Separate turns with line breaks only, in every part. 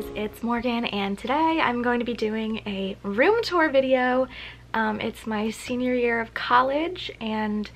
guys, it's Morgan and today I'm going to be doing a room tour video. Um, it's my senior year of college and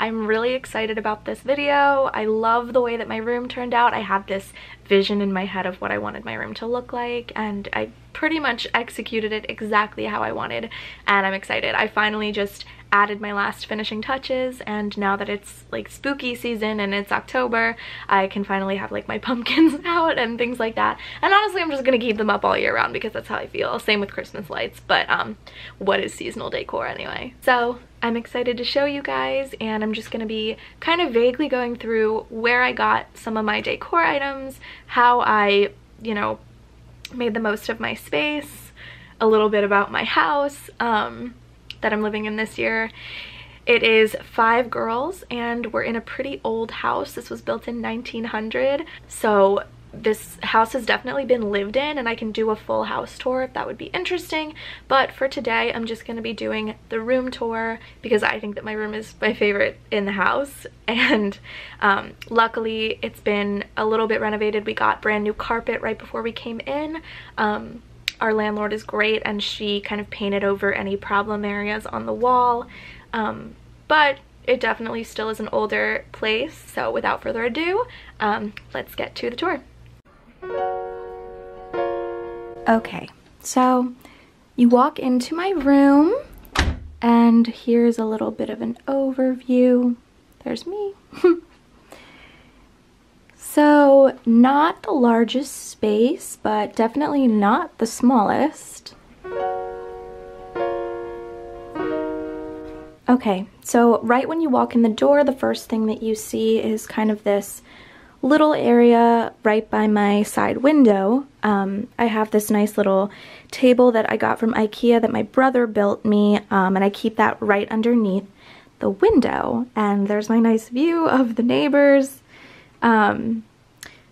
I'm really excited about this video. I love the way that my room turned out. I had this vision in my head of what I wanted my room to look like and I pretty much executed it exactly how I wanted and I'm excited. I finally just added my last finishing touches and now that it's like spooky season and it's October I can finally have like my pumpkins out and things like that. And honestly I'm just gonna keep them up all year round because that's how I feel. Same with Christmas lights but um what is seasonal decor anyway? So I'm excited to show you guys and I'm just going to be kind of vaguely going through where I got some of my decor items, how I, you know, made the most of my space, a little bit about my house, um, that I'm living in this year. It is five girls and we're in a pretty old house. This was built in 1900. So this house has definitely been lived in and I can do a full house tour if that would be interesting but for today I'm just going to be doing the room tour because I think that my room is my favorite in the house and um, luckily it's been a little bit renovated we got brand new carpet right before we came in um, our landlord is great and she kind of painted over any problem areas on the wall. Um, but it definitely still is an older place. So without further ado, um, let's get to the tour. Okay, so you walk into my room and here's a little bit of an overview. There's me. Not the largest space, but definitely not the smallest. Okay, so right when you walk in the door, the first thing that you see is kind of this little area right by my side window. Um, I have this nice little table that I got from Ikea that my brother built me, um, and I keep that right underneath the window. And there's my nice view of the neighbors. Um,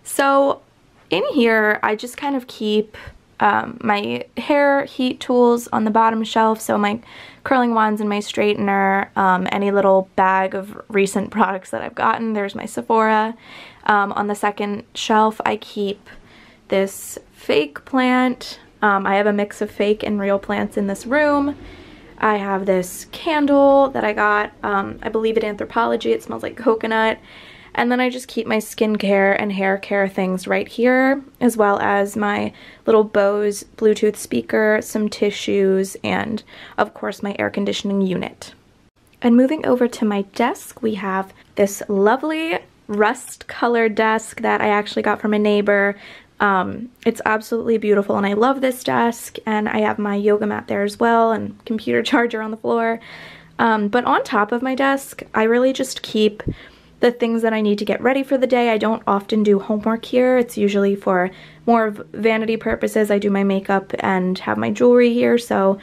so in here, I just kind of keep um, my hair heat tools on the bottom shelf, so my curling wands and my straightener, um, any little bag of recent products that I've gotten. There's my Sephora. Um, on the second shelf, I keep this fake plant. Um, I have a mix of fake and real plants in this room. I have this candle that I got, um, I believe at Anthropologie. It smells like coconut. And then I just keep my skincare and hair care things right here, as well as my little Bose Bluetooth speaker, some tissues, and of course my air conditioning unit. And moving over to my desk, we have this lovely rust colored desk that I actually got from a neighbor. Um, it's absolutely beautiful and I love this desk and I have my yoga mat there as well and computer charger on the floor. Um, but on top of my desk, I really just keep the things that I need to get ready for the day. I don't often do homework here. It's usually for more of vanity purposes. I do my makeup and have my jewelry here. So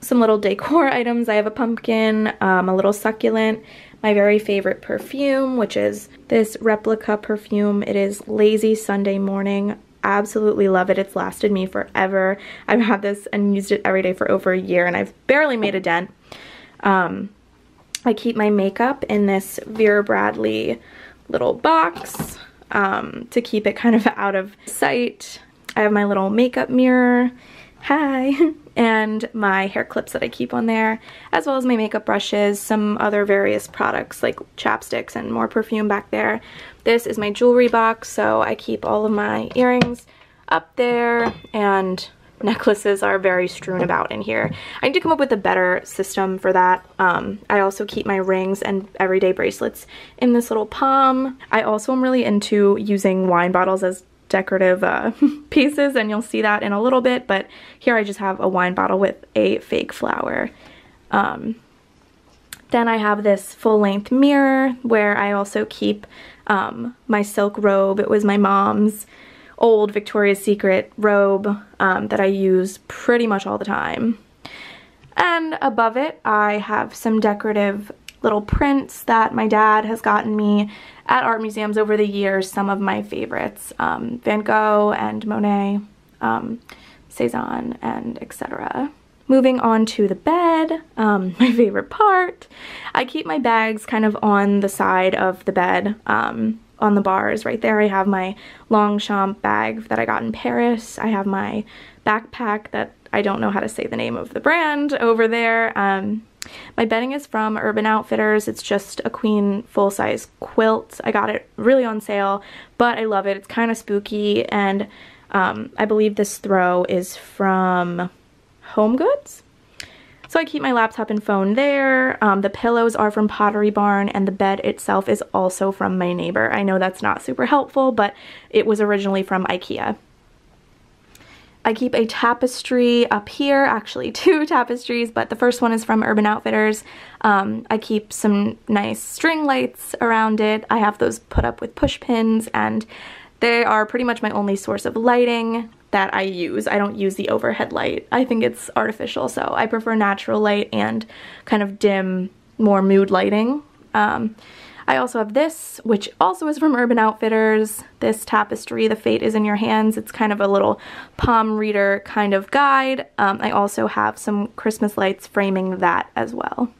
some little decor items. I have a pumpkin, um, a little succulent, my very favorite perfume, which is this replica perfume. It is Lazy Sunday Morning. Absolutely love it. It's lasted me forever. I've had this and used it every day for over a year and I've barely made a dent. Um, I keep my makeup in this Vera Bradley little box um, to keep it kind of out of sight. I have my little makeup mirror, hi, and my hair clips that I keep on there, as well as my makeup brushes, some other various products like chapsticks and more perfume back there. This is my jewelry box, so I keep all of my earrings up there and necklaces are very strewn about in here. I need to come up with a better system for that. Um, I also keep my rings and everyday bracelets in this little palm. I also am really into using wine bottles as decorative uh, pieces and you'll see that in a little bit but here I just have a wine bottle with a fake flower. Um, then I have this full-length mirror where I also keep um, my silk robe. It was my mom's old Victoria's Secret robe um, that I use pretty much all the time. And above it, I have some decorative little prints that my dad has gotten me at art museums over the years, some of my favorites, um, Van Gogh and Monet, um, Cezanne, and etc. Moving on to the bed, um, my favorite part. I keep my bags kind of on the side of the bed. Um, on the bars. Right there I have my Longchamp bag that I got in Paris. I have my backpack that I don't know how to say the name of the brand over there. Um, my bedding is from Urban Outfitters. It's just a queen full-size quilt. I got it really on sale, but I love it. It's kind of spooky, and um, I believe this throw is from Home Goods. So I keep my laptop and phone there. Um, the pillows are from Pottery Barn and the bed itself is also from my neighbor. I know that's not super helpful, but it was originally from Ikea. I keep a tapestry up here, actually two tapestries, but the first one is from Urban Outfitters. Um, I keep some nice string lights around it. I have those put up with push pins and they are pretty much my only source of lighting that I use. I don't use the overhead light. I think it's artificial, so I prefer natural light and kind of dim, more mood lighting. Um, I also have this, which also is from Urban Outfitters. This tapestry, The Fate is in Your Hands. It's kind of a little palm reader kind of guide. Um, I also have some Christmas lights framing that as well.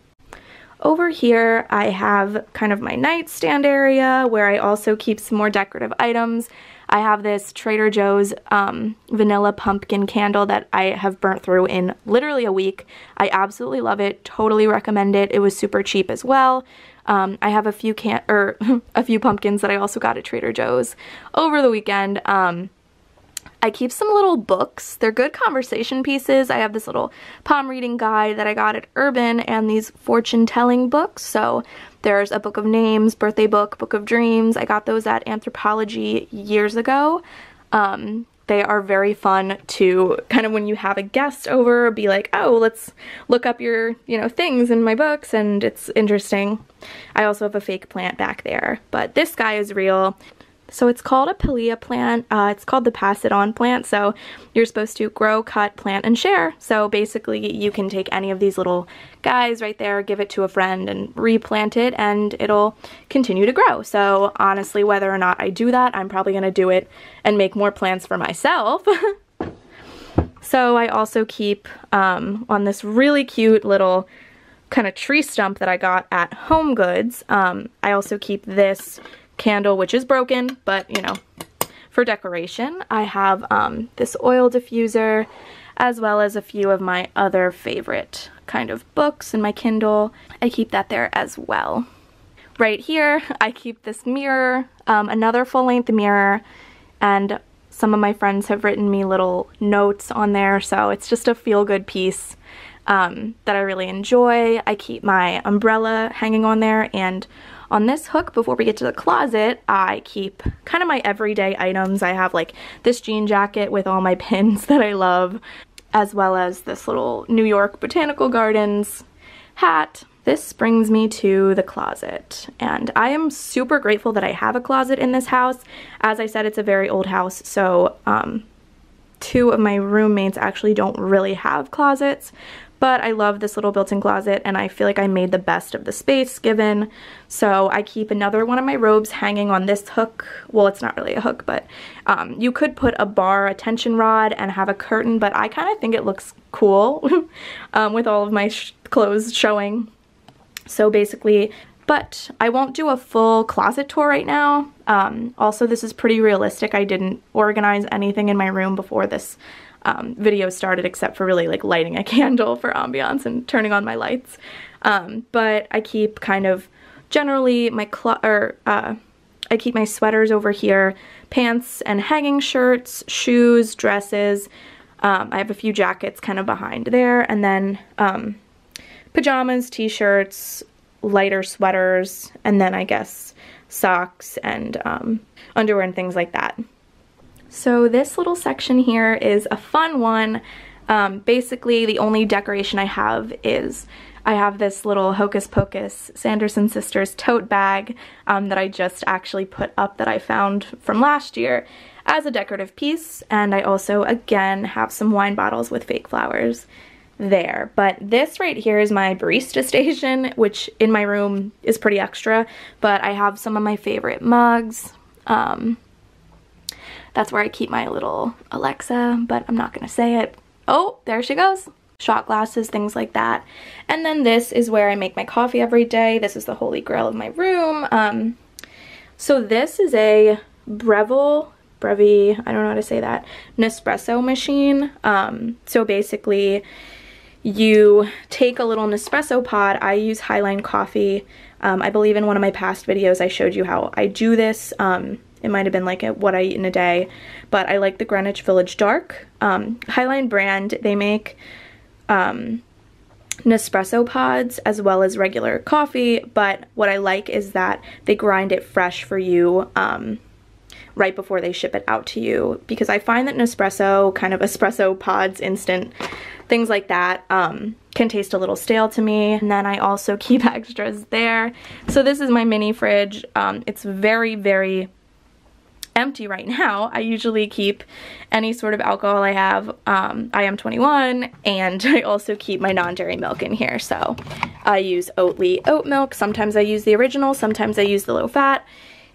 Over here, I have kind of my nightstand area where I also keep some more decorative items. I have this Trader Joe's um, vanilla pumpkin candle that I have burnt through in literally a week. I absolutely love it. Totally recommend it. It was super cheap as well. Um, I have a few can or a few pumpkins that I also got at Trader Joe's over the weekend. Um, I keep some little books. They're good conversation pieces. I have this little palm reading guide that I got at Urban and these fortune telling books. So there's a book of names, birthday book, book of dreams. I got those at Anthropologie years ago. Um, they are very fun to kind of when you have a guest over be like oh let's look up your you know things in my books and it's interesting I also have a fake plant back there but this guy is real so it's called a pilea plant. Uh, it's called the pass it on plant. So you're supposed to grow, cut, plant, and share. So basically you can take any of these little guys right there, give it to a friend and replant it and it'll continue to grow. So honestly, whether or not I do that, I'm probably going to do it and make more plants for myself. so I also keep um, on this really cute little kind of tree stump that I got at Home Goods. Um, I also keep this candle, which is broken, but you know, for decoration. I have um, this oil diffuser as well as a few of my other favorite kind of books in my Kindle. I keep that there as well. Right here, I keep this mirror, um, another full-length mirror, and some of my friends have written me little notes on there, so it's just a feel-good piece um, that I really enjoy. I keep my umbrella hanging on there, and on this hook, before we get to the closet, I keep kind of my everyday items. I have like this jean jacket with all my pins that I love, as well as this little New York Botanical Gardens hat. This brings me to the closet, and I am super grateful that I have a closet in this house. As I said, it's a very old house, so um, two of my roommates actually don't really have closets, but I love this little built-in closet and I feel like I made the best of the space given. So I keep another one of my robes hanging on this hook. Well, it's not really a hook, but um, you could put a bar, a tension rod, and have a curtain, but I kind of think it looks cool um, with all of my sh clothes showing. So basically, but I won't do a full closet tour right now. Um, also, this is pretty realistic. I didn't organize anything in my room before this um, video started except for really like lighting a candle for ambiance and turning on my lights. Um, but I keep kind of generally my or uh, I keep my sweaters over here, pants and hanging shirts, shoes, dresses. Um, I have a few jackets kind of behind there and then um, pajamas, t-shirts, lighter sweaters, and then I guess socks and um, underwear and things like that. So this little section here is a fun one. Um, basically, the only decoration I have is I have this little Hocus Pocus Sanderson Sisters tote bag um, that I just actually put up that I found from last year as a decorative piece. And I also, again, have some wine bottles with fake flowers there. But this right here is my barista station, which in my room is pretty extra. But I have some of my favorite mugs. Um, that's where I keep my little Alexa, but I'm not gonna say it. Oh, there she goes. Shot glasses, things like that. And then this is where I make my coffee every day. This is the holy grail of my room. Um, So this is a Breville, Brevi, I don't know how to say that, Nespresso machine. Um, so basically you take a little Nespresso pod. I use Highline Coffee. Um, I believe in one of my past videos I showed you how I do this. Um, it might have been like what I eat in a day, but I like the Greenwich Village Dark. Um, Highline brand, they make um, Nespresso pods as well as regular coffee, but what I like is that they grind it fresh for you um, right before they ship it out to you because I find that Nespresso, kind of espresso pods, instant, things like that, um, can taste a little stale to me. And then I also keep extras there. So this is my mini fridge. Um, it's very, very empty right now. I usually keep any sort of alcohol I have. Um, I am 21 and I also keep my non-dairy milk in here. So I use Oatly oat milk. Sometimes I use the original, sometimes I use the low fat.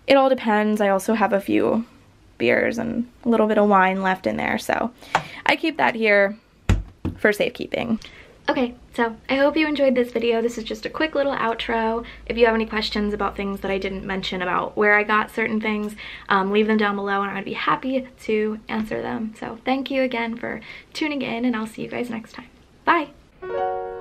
It all depends. I also have a few beers and a little bit of wine left in there. So I keep that here for safekeeping. Okay, so I hope you enjoyed this video. This is just a quick little outro. If you have any questions about things that I didn't mention about where I got certain things, um, leave them down below and I'd be happy to answer them. So thank you again for tuning in and I'll see you guys next time. Bye!